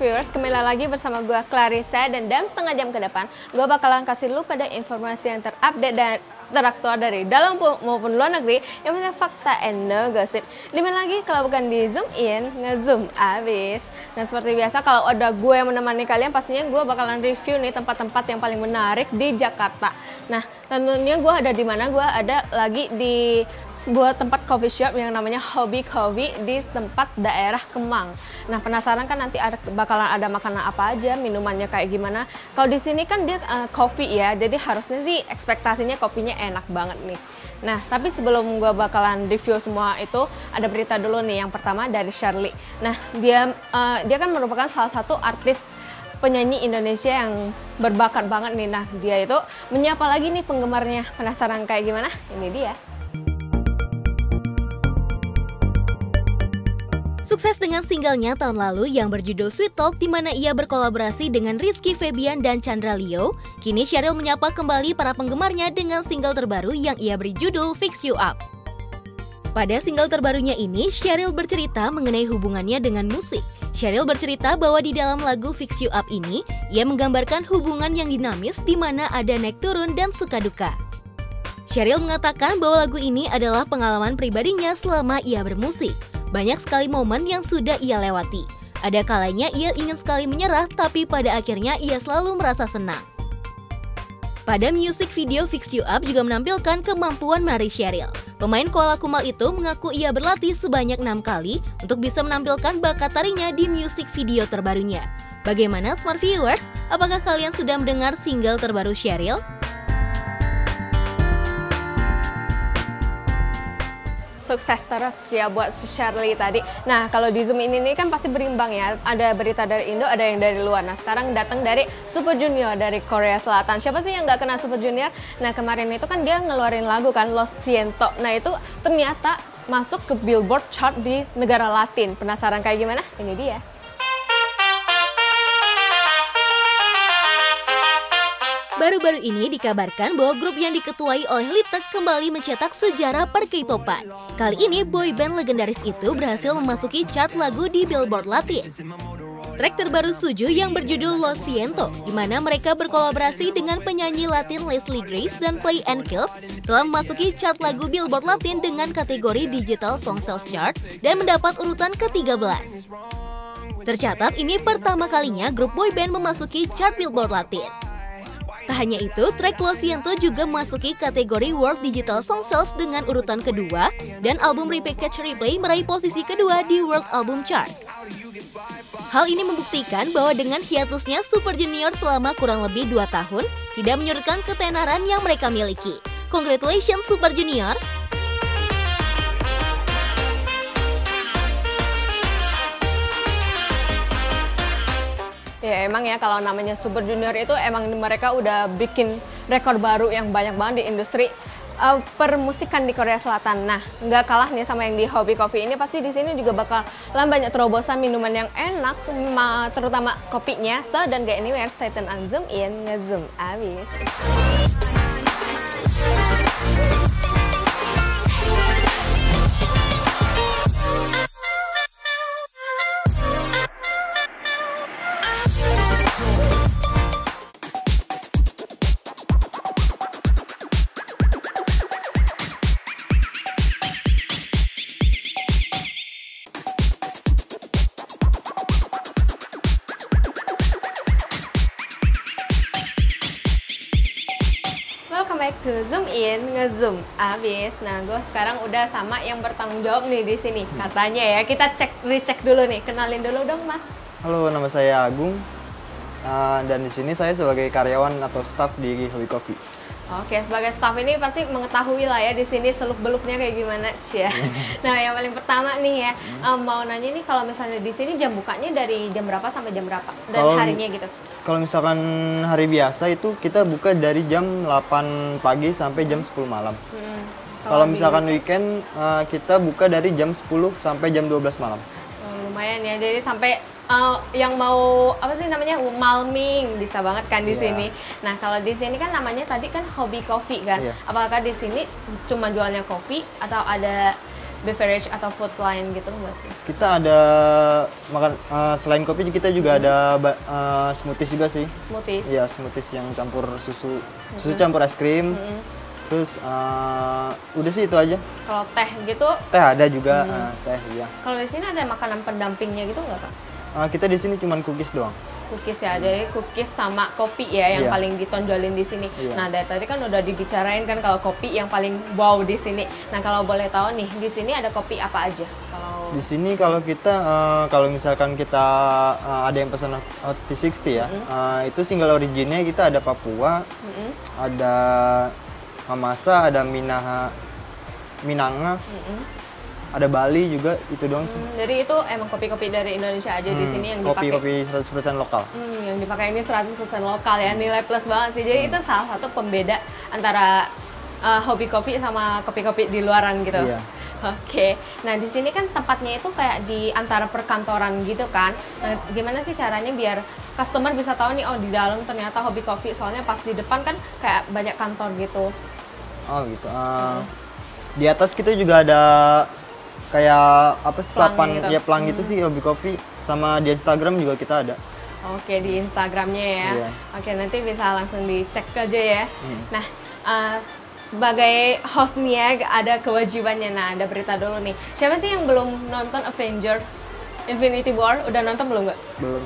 viewers, kembali lagi bersama gue Clarissa dan dalam setengah jam ke depan gue bakalan kasih lu pada informasi yang terupdate dan teraktual dari dalam maupun luar negeri yang punya fakta and no gossip. Di mana lagi kalau bukan di zoom in, nge-zoom abis. Nah seperti biasa kalau ada gue yang menemani kalian pastinya gue bakalan review nih tempat-tempat yang paling menarik di Jakarta. Nah tentunya gue ada di mana? Gue ada lagi di sebuah tempat coffee shop yang namanya Hobby Coffee di tempat daerah Kemang. Nah penasaran kan nanti ada, bakalan ada makanan apa aja, minumannya kayak gimana. Kalau di sini kan dia uh, coffee ya, jadi harusnya sih ekspektasinya kopinya enak banget nih. Nah, tapi sebelum gue bakalan review semua itu, ada berita dulu nih. Yang pertama dari Shirley. Nah, dia uh, dia kan merupakan salah satu artis penyanyi Indonesia yang berbakat banget nih. Nah, dia itu menyapa lagi nih penggemarnya. Penasaran kayak gimana? Ini dia. Sukses dengan singlenya tahun lalu yang berjudul Sweet Talk di mana ia berkolaborasi dengan Rizky Febian dan Chandra Leo, kini Cheryl menyapa kembali para penggemarnya dengan single terbaru yang ia beri judul Fix You Up. Pada single terbarunya ini, Cheryl bercerita mengenai hubungannya dengan musik. Cheryl bercerita bahwa di dalam lagu Fix You Up ini, ia menggambarkan hubungan yang dinamis di mana ada naik turun dan suka duka. Cheryl mengatakan bahwa lagu ini adalah pengalaman pribadinya selama ia bermusik. Banyak sekali momen yang sudah ia lewati. Ada kalanya ia ingin sekali menyerah, tapi pada akhirnya ia selalu merasa senang. Pada music video Fix You Up juga menampilkan kemampuan menari Cheryl. Pemain Kuala Kumal itu mengaku ia berlatih sebanyak enam kali untuk bisa menampilkan bakat tarinya di music video terbarunya. Bagaimana Smart Viewers? Apakah kalian sudah mendengar single terbaru Cheryl? Sukses terus ya buat Shirley tadi. Nah, kalau di Zoom ini nih kan pasti berimbang ya. Ada berita dari Indo, ada yang dari luar. Nah, sekarang datang dari Super Junior dari Korea Selatan. Siapa sih yang nggak kenal Super Junior? Nah, kemarin itu kan dia ngeluarin lagu kan, Los Siento. Nah, itu ternyata masuk ke Billboard chart di negara Latin. Penasaran kayak gimana? Ini dia. Baru-baru ini dikabarkan bahwa grup yang diketuai oleh Litek kembali mencetak sejarah per K-popan. Kali ini boyband legendaris itu berhasil memasuki chart lagu di Billboard Latin. Track terbaru Suju yang berjudul Lo Siento, di mana mereka berkolaborasi dengan penyanyi Latin Leslie Grace dan Play and Kills, telah memasuki chart lagu Billboard Latin dengan kategori Digital Song Sales Chart dan mendapat urutan ke-13. Tercatat ini pertama kalinya grup boyband memasuki chart Billboard Latin. Tak hanya itu, track Lo Siento juga memasuki kategori World Digital Song Sales dengan urutan kedua dan album Repackage Replay meraih posisi kedua di World Album Chart. Hal ini membuktikan bahwa dengan hiatusnya Super Junior selama kurang lebih 2 tahun, tidak menyurutkan ketenaran yang mereka miliki. Congratulations Super Junior! Ya emang ya kalau namanya Super Junior itu emang mereka udah bikin rekor baru yang banyak banget di industri uh, permusikan di Korea Selatan. Nah, nggak kalah nih sama yang di Hobby Coffee ini pasti di sini juga bakal banyak terobosan minuman yang enak, terutama kopinya. So, dan gak anywhere, stay tune and zoom in, nge-zoom abis. Nge-zoom abis. Nah, gue sekarang udah sama yang bertanggung jawab nih di sini. Katanya ya, kita cek recheck dulu nih. Kenalin dulu dong, Mas. Halo, nama saya Agung. Uh, dan di sini saya sebagai karyawan atau staff di Hobi Coffee. Oke, sebagai staff ini pasti mengetahui lah ya di sini seluk beluknya kayak gimana, sih ya. nah, yang paling pertama nih ya, um, mau nanya nih kalau misalnya di sini jam bukanya dari jam berapa sampai jam berapa dan kalo, harinya gitu? Kalau misalkan hari biasa itu kita buka dari jam 8 pagi sampai jam 10 malam. Hmm. Kalau misalkan weekend uh, kita buka dari jam 10 sampai jam 12 malam. Oh, lumayan ya, jadi sampai uh, yang mau apa sih namanya malming bisa banget kan di yeah. sini. Nah kalau di sini kan namanya tadi kan hobi kopi kan. Yeah. Apakah di sini cuma jualnya kopi atau ada beverage atau food lain gitu enggak sih? Kita ada makan uh, selain kopi kita juga ada uh, smoothies juga sih. Smoothies. Iya, smoothies yang campur susu, susu campur es krim. Terus uh, udah sih itu aja. Kalau teh gitu? Teh ada juga, hmm. uh, teh iya. Kalau di sini ada makanan pendampingnya gitu nggak kak? Uh, kita di sini cuma cookies doang. Cookies ya, jadi cookies sama kopi ya yang yeah. paling ditonjolin di sini. Yeah. Nah dari tadi kan udah dibicarain kan kalau kopi yang paling wow di sini. Nah kalau boleh tahu nih di sini ada kopi apa aja? Kalau di sini kalau kita uh, kalau misalkan kita uh, ada yang pesan Hot P60 ya, mm -hmm. uh, itu single originnya kita ada Papua, mm -hmm. ada Mamasa, ada Minaha, Minanga. Mm -hmm ada Bali juga itu doang sih. Hmm, jadi itu emang kopi-kopi dari Indonesia aja hmm, di sini yang dipakai. Kopi-kopi 100% lokal. Hmm, yang dipakai ini 100% lokal ya. Nilai plus banget sih. Jadi hmm. itu salah satu pembeda antara uh, hobi kopi sama kopi-kopi di luaran gitu. Iya. Oke, okay. nah di sini kan tempatnya itu kayak di antara perkantoran gitu kan. Nah, gimana sih caranya biar customer bisa tahu nih, oh di dalam ternyata hobi kopi. Soalnya pas di depan kan kayak banyak kantor gitu. Oh gitu. Uh, hmm. Di atas kita juga ada kayak apa sih papan gitu. ya pelang hmm. gitu sih hobi kopi sama di Instagram juga kita ada. Oke di Instagramnya ya. Yeah. Oke nanti bisa langsung dicek aja ya. Hmm. Nah uh, sebagai hostnya ada kewajibannya. Nah ada berita dulu nih. Siapa sih yang belum nonton Avenger Infinity War? Udah nonton belum nggak? Belum.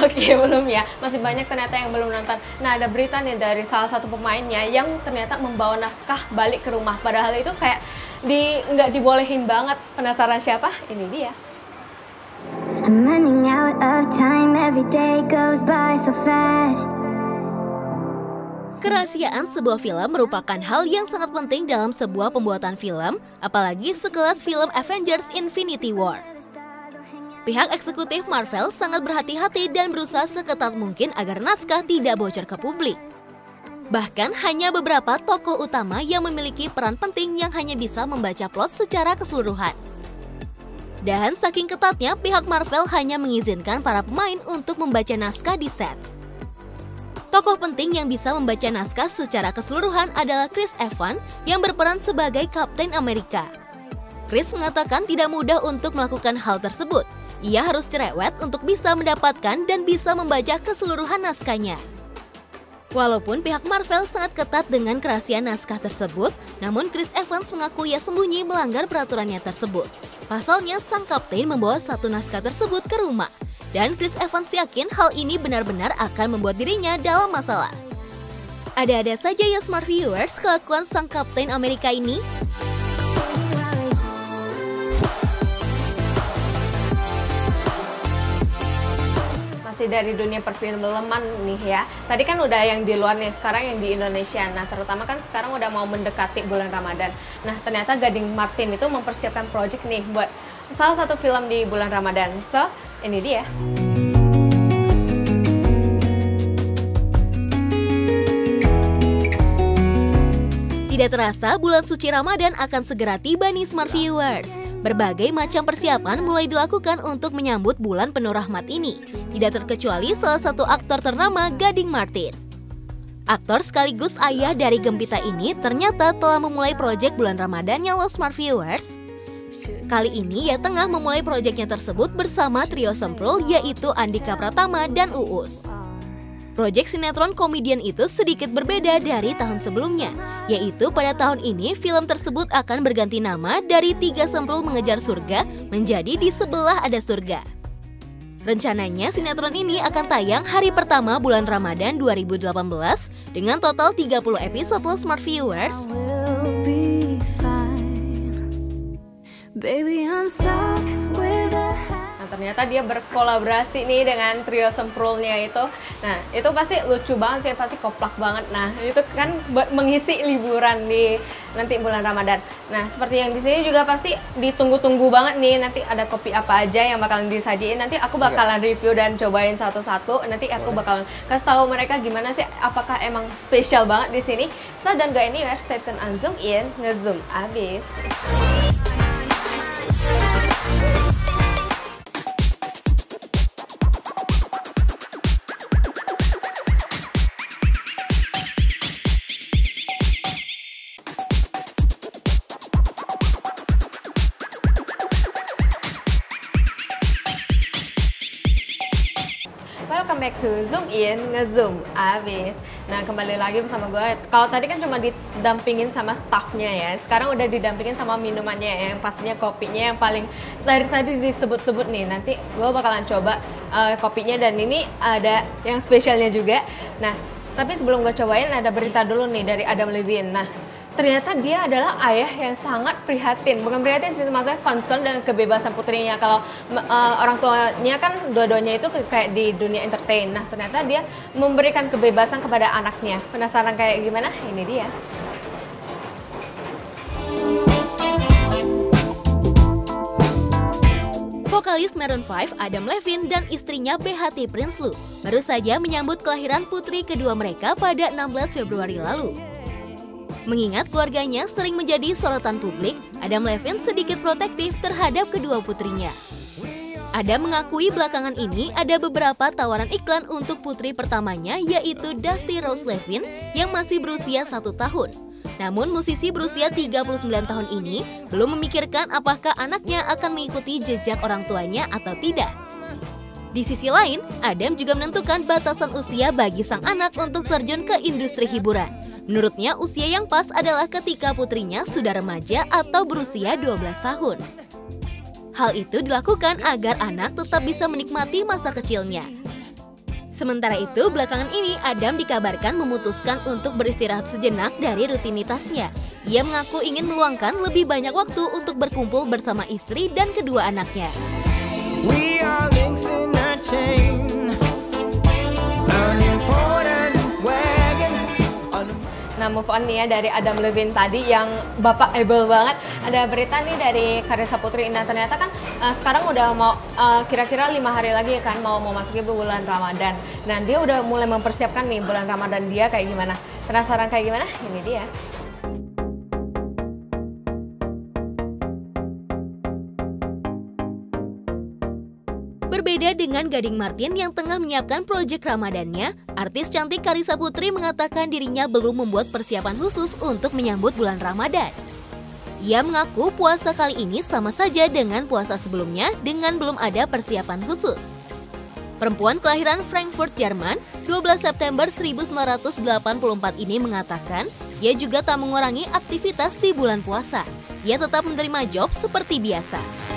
Oke okay, belum ya. Masih banyak ternyata yang belum nonton. Nah ada berita nih dari salah satu pemainnya yang ternyata membawa naskah balik ke rumah. Padahal itu kayak di nggak dibolehin banget. Penasaran siapa? Ini dia. I'm running out of time, every day goes by so fast. Kerahasiaan sebuah film merupakan hal yang sangat penting dalam sebuah pembuatan film, apalagi sekelas film Avengers Infinity War. Pihak eksekutif Marvel sangat berhati-hati dan berusaha seketat mungkin agar naskah tidak bocor ke publik. Bahkan hanya beberapa tokoh utama yang memiliki peran penting yang hanya bisa membaca plot secara keseluruhan. Dan saking ketatnya, pihak Marvel hanya mengizinkan para pemain untuk membaca naskah di set. Tokoh penting yang bisa membaca naskah secara keseluruhan adalah Chris Evans yang berperan sebagai Kapten Amerika. Chris mengatakan tidak mudah untuk melakukan hal tersebut. Ia harus cerewet untuk bisa mendapatkan dan bisa membaca keseluruhan naskahnya. Walaupun pihak Marvel sangat ketat dengan kerahasiaan naskah tersebut, namun Chris Evans mengaku ia sembunyi melanggar peraturannya tersebut. Pasalnya, sang kapten membawa satu naskah tersebut ke rumah. Dan Chris Evans yakin hal ini benar-benar akan membuat dirinya dalam masalah. Ada-ada saja ya smart viewers kelakuan sang kapten Amerika ini? Dari dunia perfilman nih ya. Tadi kan udah yang di luar nih, sekarang yang di Indonesia. Nah, terutama kan sekarang udah mau mendekati bulan Ramadan. Nah, ternyata Gading Martin itu mempersiapkan project nih buat salah satu film di bulan Ramadan. So, ini dia. Tidak terasa, bulan suci Ramadan akan segera tiba nih Smart Viewers. Berbagai macam persiapan mulai dilakukan untuk menyambut bulan penuh rahmat ini. Tidak terkecuali salah satu aktor ternama Gading Martin. Aktor sekaligus ayah dari Gempita ini ternyata telah memulai proyek bulan Ramadannya lo Smart Viewers. Kali ini ia tengah memulai proyeknya tersebut bersama trio Semprul yaitu Andika Pratama dan Uus. Proyek sinetron komedian itu sedikit berbeda dari tahun sebelumnya, yaitu pada tahun ini film tersebut akan berganti nama dari Tiga Semprul Mengejar Surga menjadi Di Sebelah Ada Surga. Rencananya sinetron ini akan tayang hari pertama bulan Ramadan 2018 dengan total 30 episode smart viewers. Baby, ternyata dia berkolaborasi nih dengan trio semprulnya itu. Nah, itu pasti lucu banget sih, pasti koplak banget. Nah, itu kan buat mengisi liburan di nanti bulan Ramadan. Nah, seperti yang di sini juga pasti ditunggu-tunggu banget nih nanti ada kopi apa aja yang bakalan disajiin. Nanti aku bakalan review dan cobain satu-satu. Nanti aku bakalan kasih tahu mereka gimana sih apakah emang spesial banget di sini. So, dan gak ini stay tune on Zoom in, ngezoom abis. Ke zoom in, ngezoom, abis. Nah kembali lagi bersama gue. Kalau tadi kan cuma didampingin sama staffnya ya, sekarang udah didampingin sama minumannya ya, yang pastinya kopinya yang paling dari tadi disebut-sebut nih. Nanti gue bakalan coba uh, kopinya dan ini ada yang spesialnya juga. Nah tapi sebelum gue cobain ada berita dulu nih dari Adam Levine. Nah ternyata dia adalah ayah yang sangat prihatin. Bukan prihatin sih maksudnya concern dengan kebebasan putrinya. Kalau uh, orang tuanya kan dua-duanya itu kayak di dunia entertain. Nah ternyata dia memberikan kebebasan kepada anaknya. Penasaran kayak gimana? Ini dia. Vokalis Maroon 5 Adam Levine dan istrinya BHT Prince Lu baru saja menyambut kelahiran putri kedua mereka pada 16 Februari lalu. Mengingat keluarganya sering menjadi sorotan publik, Adam Levine sedikit protektif terhadap kedua putrinya. Adam mengakui belakangan ini ada beberapa tawaran iklan untuk putri pertamanya yaitu Dusty Rose Levine yang masih berusia satu tahun. Namun musisi berusia 39 tahun ini belum memikirkan apakah anaknya akan mengikuti jejak orang tuanya atau tidak. Di sisi lain, Adam juga menentukan batasan usia bagi sang anak untuk terjun ke industri hiburan. Menurutnya usia yang pas adalah ketika putrinya sudah remaja atau berusia 12 tahun. Hal itu dilakukan agar anak tetap bisa menikmati masa kecilnya. Sementara itu, belakangan ini Adam dikabarkan memutuskan untuk beristirahat sejenak dari rutinitasnya. Ia mengaku ingin meluangkan lebih banyak waktu untuk berkumpul bersama istri dan kedua anaknya. We are move on nih ya dari Adam Levine tadi yang bapak able banget. Ada berita nih dari Karisa Putri Indah ternyata kan uh, sekarang udah mau uh, kira-kira lima hari lagi kan mau mau masuki bulan Ramadan. Nah dia udah mulai mempersiapkan nih bulan Ramadan dia kayak gimana. Penasaran kayak gimana? Ini dia. Berbeda dengan Gading Martin yang tengah menyiapkan proyek Ramadannya, artis cantik Karisa Putri mengatakan dirinya belum membuat persiapan khusus untuk menyambut bulan Ramadan. Ia mengaku puasa kali ini sama saja dengan puasa sebelumnya dengan belum ada persiapan khusus. Perempuan kelahiran Frankfurt, Jerman, 12 September 1984 ini mengatakan, ia juga tak mengurangi aktivitas di bulan puasa. Ia tetap menerima job seperti biasa.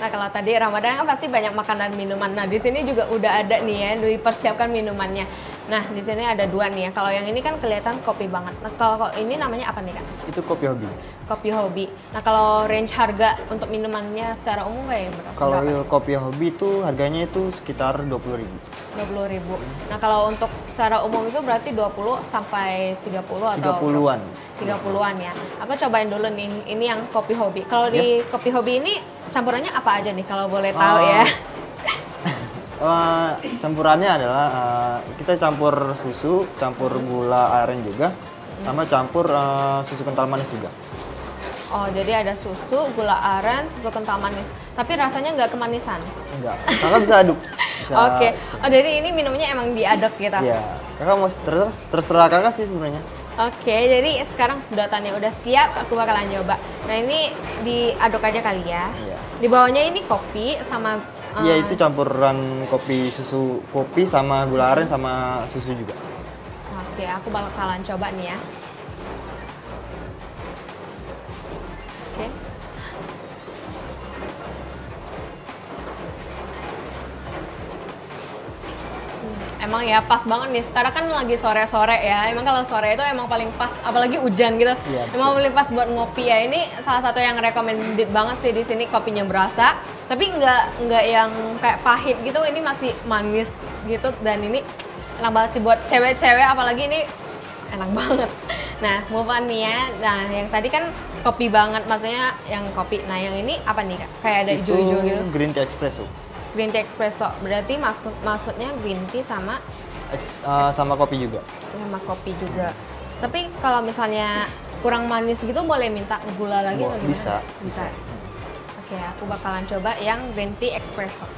Nah kalau tadi Ramadan kan pasti banyak makanan minuman. Nah di sini juga udah ada nih ya dipersiapkan minumannya. Nah di sini ada dua nih ya. Kalau yang ini kan kelihatan kopi banget. Nah kalau ini namanya apa nih kan? Itu kopi hobi. Kopi hobi. Nah kalau range harga untuk minumannya secara umum kayak berapa? Kalau kopi hobi itu harganya itu sekitar dua puluh ribu. Dua puluh ribu. Nah kalau untuk secara umum itu berarti 20 sampai 30 atau? 30-an. 30-an ya. Aku cobain dulu nih. Ini yang kopi hobi. Kalau yeah. di ya. kopi hobi ini campurannya apa aja nih kalau boleh tahu uh, ya? Uh, campurannya adalah uh, kita campur susu, campur gula aren juga, hmm. sama campur uh, susu kental manis juga. Oh, jadi ada susu, gula aren, susu kental manis. Tapi rasanya nggak kemanisan? Enggak. Kakak bisa aduk. Oke. Okay. Oh, jadi ini minumnya emang diaduk gitu? Iya. Kakak mau terserah, terserah kakak sih sebenarnya. Oke, jadi sekarang sedotannya udah siap, aku bakalan coba. Nah ini diaduk aja kali ya. Iya. Di bawahnya ini kopi sama Iya uh, itu campuran kopi susu kopi sama gula aren sama susu juga. Oke, aku bakalan coba nih ya. Emang ya pas banget nih. Sekarang kan lagi sore-sore ya. Emang kalau sore itu emang paling pas, apalagi hujan gitu. Iya, emang paling pas buat ngopi ya. Ini salah satu yang recommended banget sih di sini kopinya berasa. Tapi nggak nggak yang kayak pahit gitu. Ini masih manis gitu dan ini enak banget sih buat cewek-cewek. Apalagi ini enak banget. Nah, move on nih ya. Nah, yang tadi kan kopi banget, maksudnya yang kopi. Nah, yang ini apa nih kak? Kayak ada hijau-hijau gitu. green tea espresso green tea espresso. Berarti maksud maksudnya green tea sama uh, sama kopi juga. sama kopi juga. Tapi kalau misalnya kurang manis gitu boleh minta gula lagi atau gimana? bisa bisa, oke aku bakalan coba yang green tea espresso.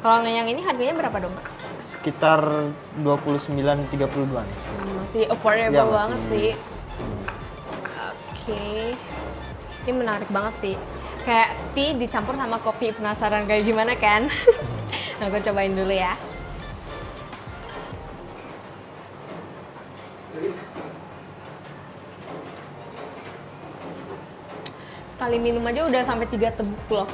Kalau yang ini harganya berapa dong sekitar 29 32 an hmm, masih affordable ya, masih... banget sih. hmm. oke. Ini menarik banget sih kayak tea dicampur sama kopi penasaran kayak gimana kan Nah, gue cobain dulu ya. Sekali minum aja udah sampai tiga teguk loh.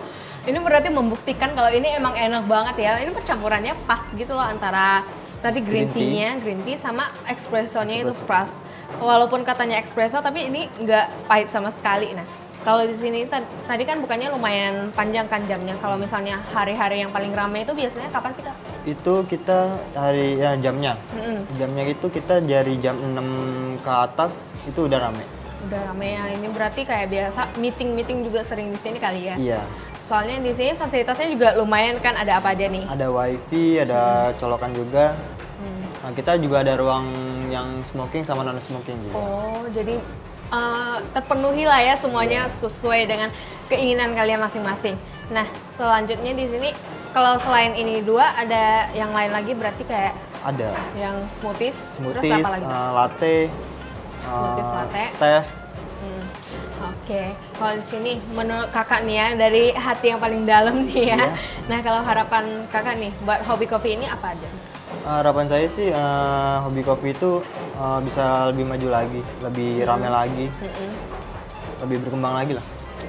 Ini berarti membuktikan kalau ini emang enak banget ya. Ini percampurannya pas gitu loh antara tadi green Green tea. tea-nya, green tea sama espressonya itu Espresso. pas. Walaupun katanya espresso tapi ini nggak pahit sama sekali. Nah, kalau di sini tad- tadi kan bukannya lumayan panjang kan jamnya. Kalau misalnya hari-hari yang paling ramai itu biasanya kapan sih kak? Itu kita hari ya jamnya. Mm-mm. Jamnya itu kita dari jam 6 ke atas itu udah rame. Udah ramai ya. Ini berarti kayak biasa meeting-meeting juga sering di sini kali ya. Iya. Soalnya di sini fasilitasnya juga lumayan kan ada apa aja nih. Ada wifi, ada colokan juga. Hmm. Nah, kita juga ada ruang yang smoking sama non smoking juga. Oh, jadi uh, terpenuhi lah ya semuanya sesuai dengan keinginan kalian masing-masing. Nah, selanjutnya di sini kalau selain ini dua ada yang lain lagi berarti kayak Ada yang smoothies, smoothies, terus apa lagi? Eh, latte, Smoothies eh, latte. teh. Hmm. Oke, kalau di sini menurut kakak nih ya dari hati yang paling dalam nih ya. Iya. Nah kalau harapan kakak nih buat hobi kopi ini apa aja? Eh, harapan saya sih eh, hobi kopi itu eh, bisa lebih maju lagi, lebih rame lagi, Mm-mm. lebih berkembang lagi lah.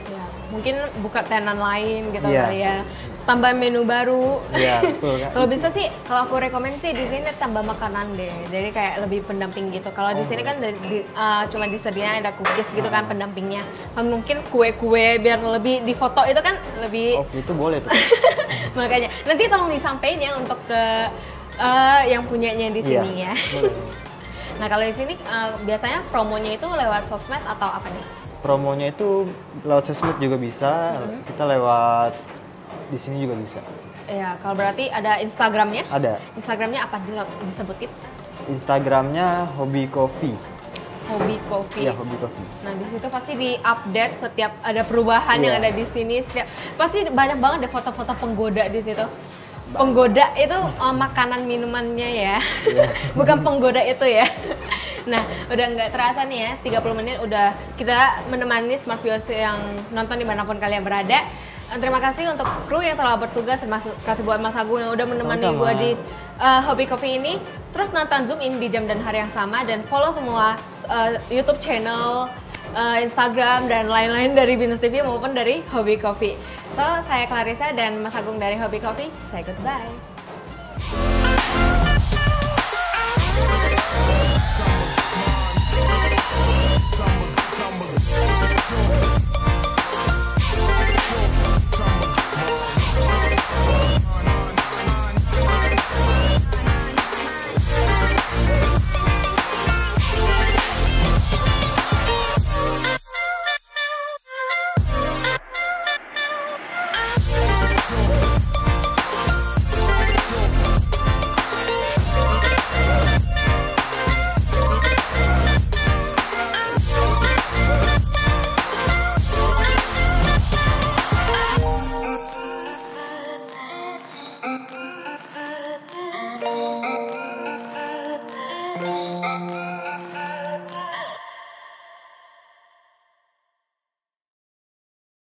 Ya, mungkin buka tenan lain gitu Iya. kali ya. Tambah menu baru. Iya, betul kan. kalau bisa sih, kalau aku rekomend sih di sini tambah makanan deh. Jadi kayak lebih pendamping gitu. Kalau di Oh, sini kan di- di- uh, cuma disediain ada cookies gitu kan pendampingnya. Kalau mungkin kue-kue biar lebih di foto itu kan lebih Oh, itu boleh tuh. makanya. Nanti tolong disampaikan ya untuk ke uh, yang punyanya di sini ya. Iya, boleh. Nah kalau di sini uh, biasanya promonya itu lewat sosmed atau apa nih? Promonya itu lewat sosmed juga bisa, Mm-hmm. kita lewat di sini juga bisa. Ya kalau berarti ada Instagramnya. Ada Instagramnya apa di- disebutin? Instagramnya Hobi Coffee. Hobi Coffee. Iya, Hobi Coffee. Nah di situ pasti di-update setiap ada perubahan yang Iya. ada di sini. Setiap pasti banyak banget deh foto-foto penggoda di situ. Penggoda itu eh, makanan minumannya ya, Iya. bukan penggoda itu ya. Nah, udah nggak terasa nih ya, 30 menit udah kita menemani Smart Viewers yang nonton di mana pun kalian berada. Eh, Terima kasih untuk kru yang telah bertugas, termasuk kasih buat Mas Agung yang udah menemani gue di uh, Hobi Coffee ini. Terus nonton Zoom in di jam dan hari yang sama dan follow semua uh, YouTube channel, uh, Instagram dan lain-lain dari Binus TV maupun dari Hobi Coffee. So, saya Clarissa dan Mas Agung dari Hobi Coffee. Saya goodbye.